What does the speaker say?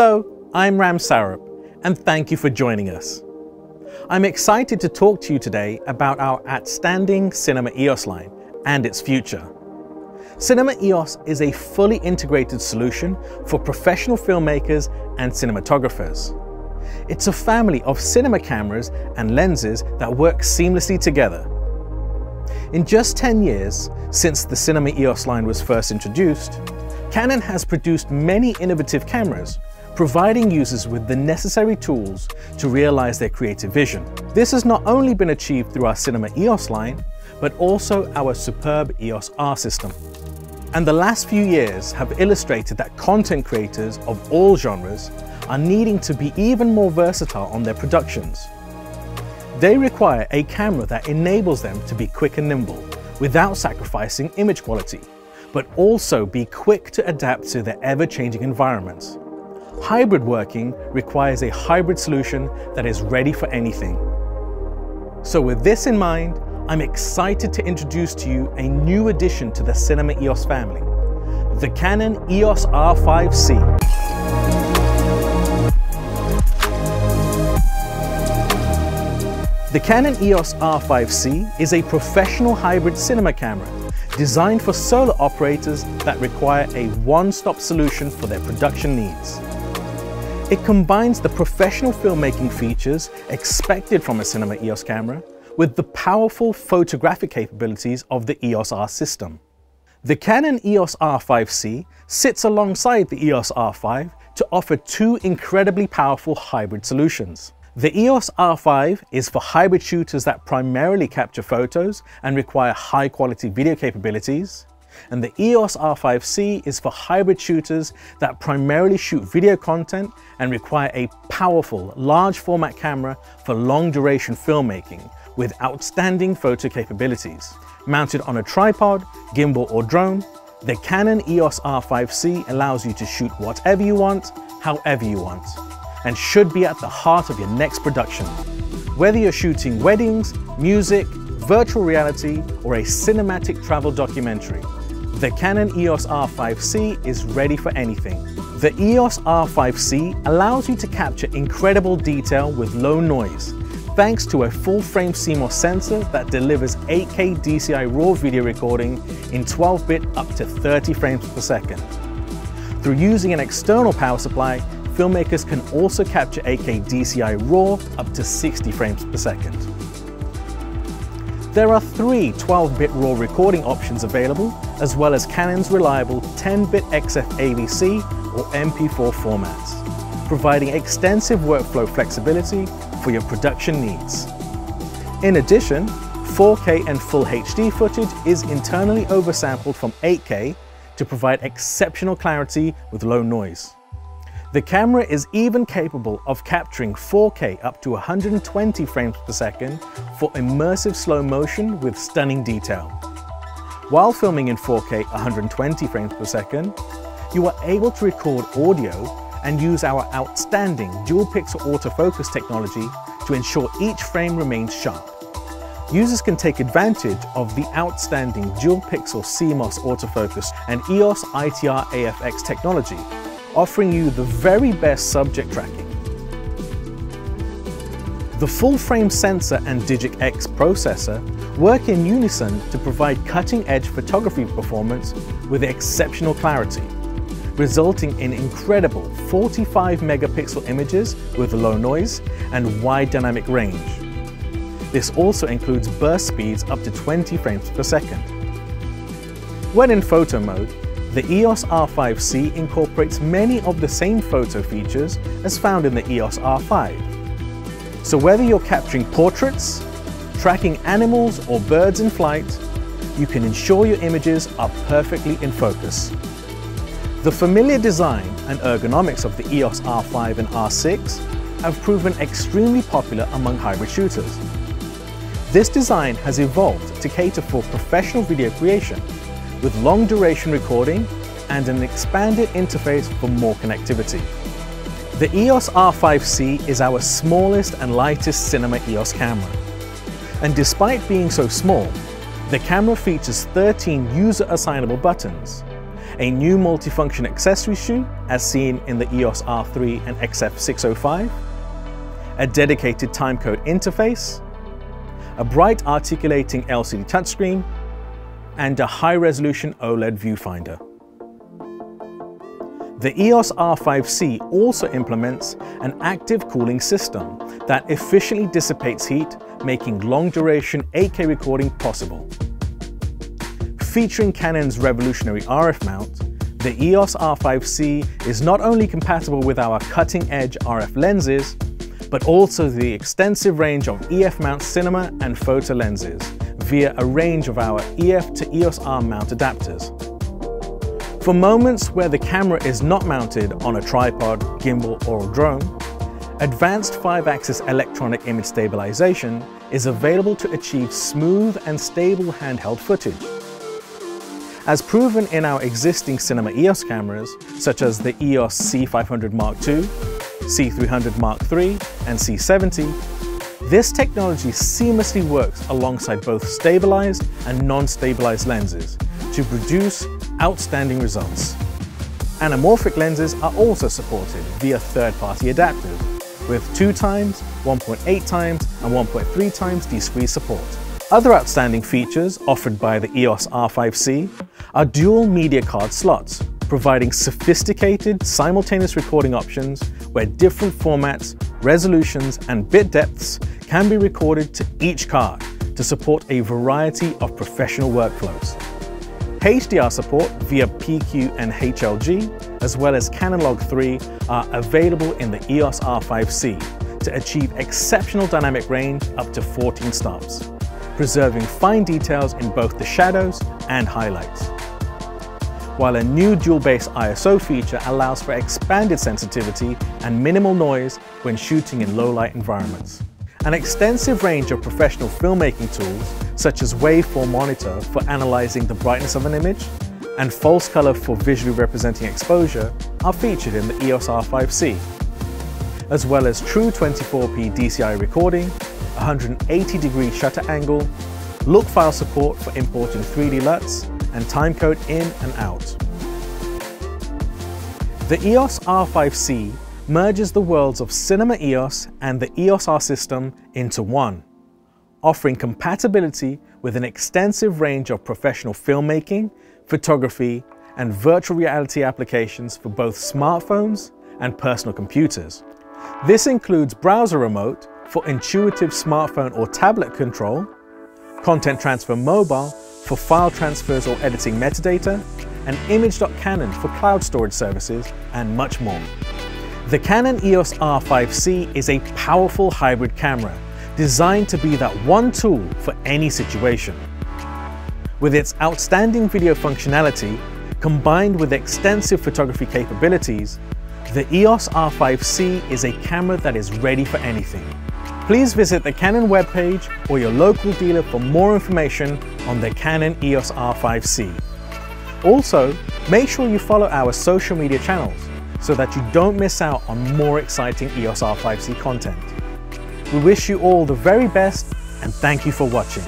Hello, I'm Ram Sarup, and thank you for joining us. I'm excited to talk to you today about our outstanding Cinema EOS line and its future. Cinema EOS is a fully integrated solution for professional filmmakers and cinematographers. It's a family of cinema cameras and lenses that work seamlessly together. In just 10 years since the Cinema EOS line was first introduced, Canon has produced many innovative cameras, providing users with the necessary tools to realize their creative vision. This has not only been achieved through our Cinema EOS line, but also our superb EOS R system. And the last few years have illustrated that content creators of all genres are needing to be even more versatile on their productions. They require a camera that enables them to be quick and nimble without sacrificing image quality, but also be quick to adapt to their ever-changing environments. Hybrid working requires a hybrid solution that is ready for anything. So with this in mind, I'm excited to introduce to you a new addition to the Cinema EOS family, the Canon EOS R5C. The Canon EOS R5C is a professional hybrid cinema camera designed for solo operators that require a one-stop solution for their production needs. It combines the professional filmmaking features expected from a Cinema EOS camera with the powerful photographic capabilities of the EOS R system. The Canon EOS R5C sits alongside the EOS R5 to offer two incredibly powerful hybrid solutions. The EOS R5 is for hybrid shooters that primarily capture photos and require high quality video capabilities, and the EOS R5C is for hybrid shooters that primarily shoot video content and require a powerful, large format camera for long duration filmmaking with outstanding photo capabilities. Mounted on a tripod, gimbal or drone, the Canon EOS R5C allows you to shoot whatever you want, however you want, and should be at the heart of your next production. Whether you're shooting weddings, music, virtual reality, or a cinematic travel documentary, the Canon EOS R5C is ready for anything. The EOS R5C allows you to capture incredible detail with low noise, thanks to a full-frame CMOS sensor that delivers 8K DCI RAW video recording in 12-bit up to 30 frames per second. Through using an external power supply, filmmakers can also capture 8K DCI RAW up to 60 frames per second. There are three 12-bit RAW recording options available, as well as Canon's reliable 10-bit XF AVC or MP4 formats, providing extensive workflow flexibility for your production needs. In addition, 4K and Full HD footage is internally oversampled from 8K to provide exceptional clarity with low noise. The camera is even capable of capturing 4K up to 120 frames per second for immersive slow motion with stunning detail. While filming in 4K 120 frames per second, you are able to record audio and use our outstanding dual pixel autofocus technology to ensure each frame remains sharp. Users can take advantage of the outstanding dual pixel CMOS autofocus and EOS ITR AFX technology, offering you the very best subject tracking. The full-frame sensor and Digic X processor work in unison to provide cutting-edge photography performance with exceptional clarity resulting in incredible 45 megapixel images with low noise and wide dynamic range. This also includes burst speeds up to 20 frames per second. When in photo mode, the EOS R5C incorporates many of the same photo features as found in the EOS R5. So whether you're capturing portraits, tracking animals or birds in flight, you can ensure your images are perfectly in focus. The familiar design and ergonomics of the EOS R5 and R6 have proven extremely popular among hybrid shooters. This design has evolved to cater for professional video creation with long duration recording and an expanded interface for more connectivity. The EOS R5C is our smallest and lightest cinema EOS camera. And despite being so small, the camera features 13 user assignable buttons, a new multifunction accessory shoe as seen in the EOS R3 and XF605, a dedicated timecode interface, a bright articulating LCD touchscreen, and a high-resolution OLED viewfinder. The EOS R5C also implements an active cooling system that efficiently dissipates heat, making long-duration 8K recording possible. Featuring Canon's revolutionary RF mount, the EOS R5C is not only compatible with our cutting-edge RF lenses, but also the extensive range of EF mount cinema and photo lenses via a range of our EF to EOS R mount adapters. For moments where the camera is not mounted on a tripod, gimbal or drone, advanced 5-axis electronic image stabilization is available to achieve smooth and stable handheld footage. As proven in our existing cinema EOS cameras, such as the EOS C500 Mark II, C300 Mark III, and C70, this technology seamlessly works alongside both stabilized and non-stabilized lenses to produce outstanding results. Anamorphic lenses are also supported via third-party adapters with 2 times, 1.8 times and 1.3 times de-squeeze support. Other outstanding features offered by the EOS R5C are dual media card slots, providing sophisticated simultaneous recording options where different formats, resolutions and bit depths can be recorded to each card to support a variety of professional workflows. HDR support via PQ and HLG, as well as Canon Log 3 are available in the EOS R5C to achieve exceptional dynamic range up to 14 stops, preserving fine details in both the shadows and highlights. While a new dual base ISO feature allows for expanded sensitivity and minimal noise when shooting in low light environments. An extensive range of professional filmmaking tools, such as Waveform Monitor for analyzing the brightness of an image, and False Color for visually representing exposure, are featured in the EOS R5C, as well as true 24p DCI recording, 180 degree shutter angle, look file support for importing 3D LUTs, and timecode in and out. The EOS R5C merges the worlds of Cinema EOS and the EOS R system into one, offering compatibility with an extensive range of professional filmmaking, photography, and virtual reality applications for both smartphones and personal computers. This includes browser remote for intuitive smartphone or tablet control, content transfer mobile for file transfers or editing metadata, and image.canon for cloud storage services, and much more. The Canon EOS R5C is a powerful hybrid camera designed to be that one tool for any situation. With its outstanding video functionality, combined with extensive photography capabilities, the EOS R5C is a camera that is ready for anything. Please visit the Canon webpage or your local dealer for more information on the Canon EOS R5C. Also, make sure you follow our social media channels so that you don't miss out on more exciting EOS R5C content. We wish you all the very best and thank you for watching.